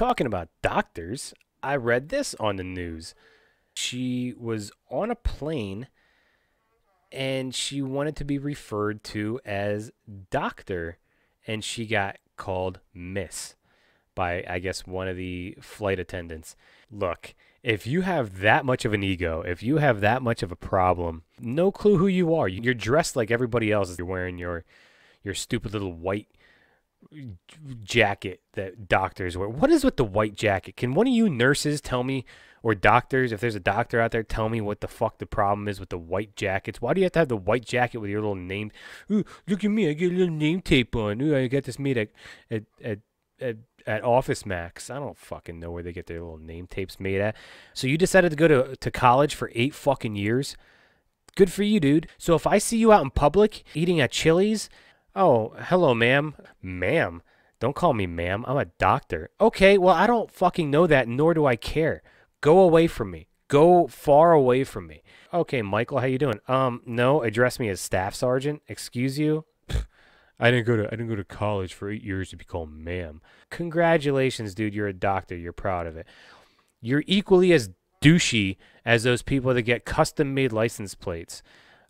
Talking about doctors, I read this on the news. She was on a plane and she wanted to be referred to as doctor and she got called miss by I guess one of the flight attendants. Look, if you have that much of an ego, if you have that much of a problem, no clue who you are. You're dressed like everybody else. You're wearing your your stupid little white jacket that doctors wear. What is with the white jacket? Can one of you nurses tell me, or doctors, if there's a doctor out there, tell me what the fuck the problem is with the white jackets? Why do you have to have the white jacket with your little name? Ooh, look at me, I get a little name tape on. Ooh, I got this made at at at, at at Office Max. I don't fucking know where they get their little name tapes made at. So you decided to go to, to college for eight fucking years? Good for you, dude. So if I see you out in public eating at Chili's, oh, hello, ma'am. Ma'am. Don't call me ma'am. I'm a doctor. Okay, well, I don't fucking know that, nor do I care. Go away from me. Go far away from me. Okay, Michael, how you doing? Um, no, address me as staff sergeant. Excuse you. I didn't go to I didn't go to college for eight years to be called ma'am. Congratulations, dude. You're a doctor. You're proud of it. You're equally as douchey as those people that get custom made license plates.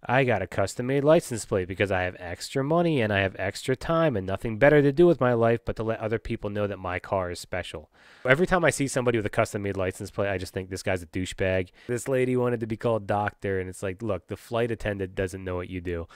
I got a custom made license plate because I have extra money and I have extra time and nothing better to do with my life but to let other people know that my car is special. Every time I see somebody with a custom made license plate, I just think this guy's a douchebag. This lady wanted to be called doctor, and it's like, look, the flight attendant doesn't know what you do.